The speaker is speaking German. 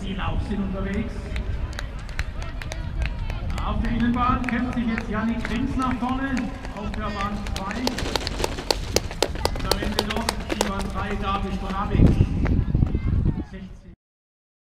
Sie laufen sind unterwegs. Auf der Innenbahn kämpft sich jetzt Janik Rings nach vorne. Auf der Bahn 2. Und am Ende noch die Bahn 3 David Strabig.